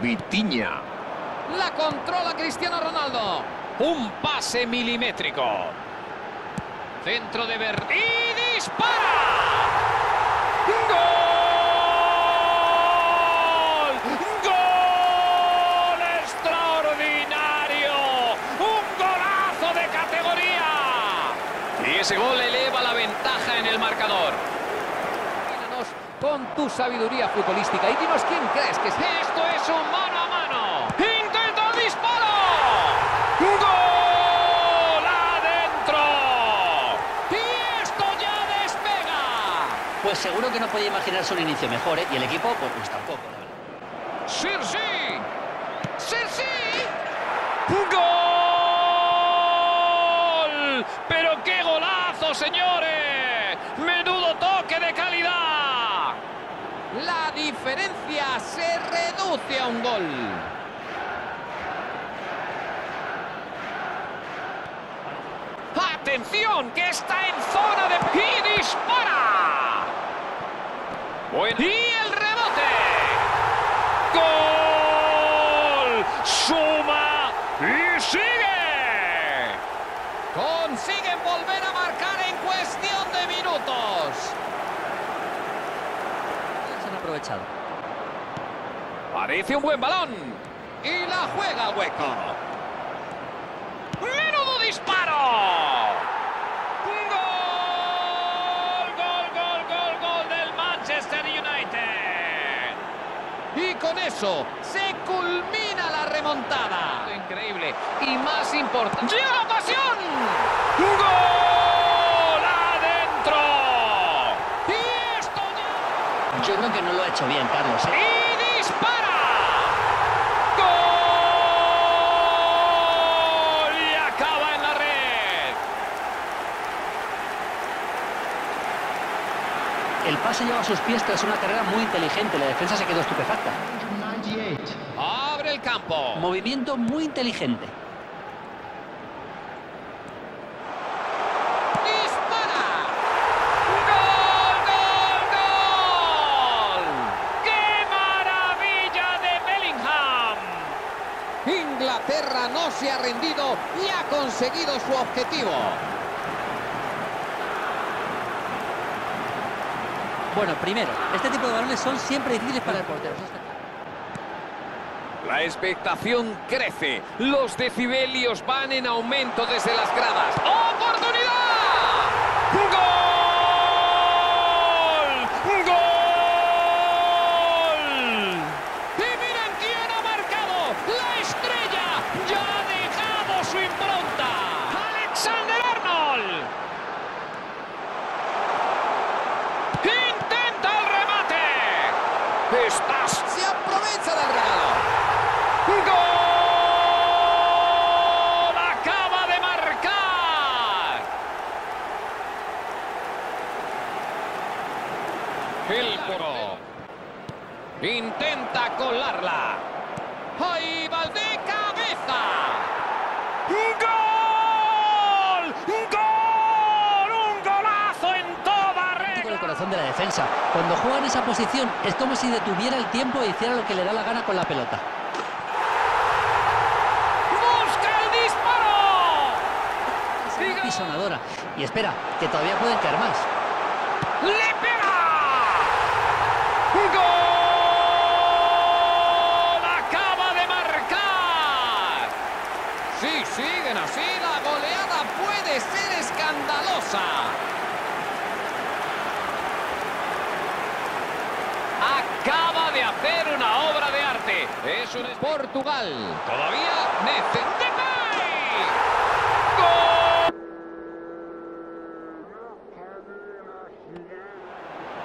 Vitiña. La controla Cristiano Ronaldo. Un pase milimétrico. Centro de Ver... ¡Y dispara! ¡Gol! ¡Gol extraordinario! ¡Un golazo de categoría! Y ese gol eleva la ventaja en el marcador. Con tu sabiduría futbolística y dinos quién crees que es. Esto es un mano a mano. ¡Intenta el disparo! ¡Gol adentro! ¡Y esto ya despega! Pues seguro que no podía imaginarse un inicio mejor, ¿eh? Y el equipo, pues, pues tampoco, la verdad. ¡Sí, sí! ¡Sí, sí! ¡Gol! ¡Pero qué golazo, señores! ¡Menudo toque de calidad! La diferencia se reduce a un gol. ¡Atención! ¡Que está en zona de... ¡Y dispara! Bueno. ¡Y el rebote! ¡Gol! ¡Suma! ¡Y sigue! Consiguen volver a marcar en cuestión de minutos. Se han aprovechado. Parece un buen balón. Y la juega al hueco. ¡Menudo disparo! ¡Gol! ¡Gol, gol, gol, gol del Manchester United! Y con eso se culmina la remontada. Increíble. Y más importante... ¡Llega la ocasión! ¡Gol adentro! Y esto ya... Yo creo que no lo ha hecho bien, Carlos, ¿eh? ¡Y dispara! ¡Gol! Y acaba en la red. El pase lleva a sus pies tras una carrera muy inteligente. La defensa se quedó estupefacta. Abre el campo. Movimiento muy inteligente. Dispara. ¡Gol, gol, gol! ¡Qué maravilla de Bellingham! Inglaterra no se ha rendido y ha conseguido su objetivo. Bueno, primero, este tipo de balones son siempre difíciles para el portero. La expectación crece. Los decibelios van en aumento desde las gradas. ¡Oportunidad! ¡Gol! ¡Gol! ¡Y miren quién ha marcado! ¡La estrella! ¡Ya ha dejado su impronta! ¡Alexander Arnold! ¡Intenta el remate! ¡Estás Se aprovecha del regalo. ¡Gol! ¡Acaba de marcar! El Poro. Intenta colarla. ¡Ahí va de cabeza! ¡Gol! Corazón de la defensa. Cuando juega en esa posición es como si detuviera el tiempo e hiciera lo que le da la gana con la pelota. ¡Busca el disparo! Esa pisonadora. Y espera, que todavía pueden caer más. ¡Le pega! ¡Gol! ¡Acaba de marcar! Si siguen así, la goleada puede ser escandalosa. Acaba de hacer una obra de arte. Es un... Portugal. Todavía necesita...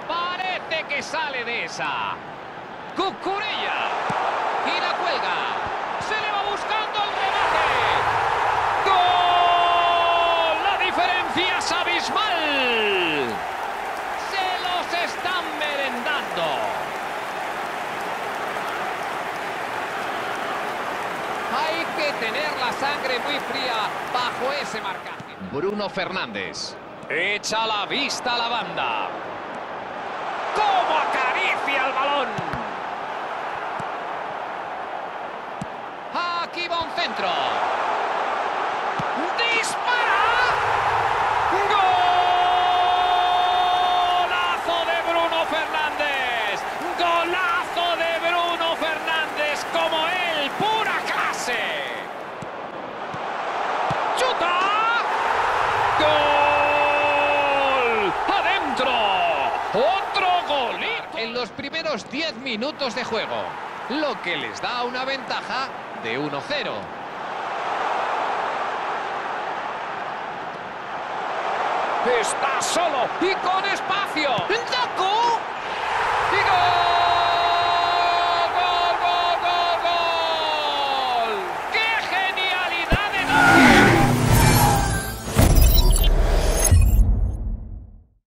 Parece que sale de esa. Cucurella. Y la cuelga. Se le va buscando el remate. ¡Gol! La diferencia es abismal. Se los están merendando. Tener la sangre muy fría bajo ese marcaje. Bruno Fernández. Echa la vista a la banda. ¿Cómo acaricia el balón? centro. ¡Dispara! ¡Golazo de Bruno Fernández! ¡Golazo de Bruno Fernández! Como él, pura clase. ¡Chuta! ¡Gol! ¡Adentro! ¡Otro golito! En los primeros 10 minutos de juego, lo que les da una ventaja de 1-0. Está solo y con espacio. ¡Doku! ¡Y gol!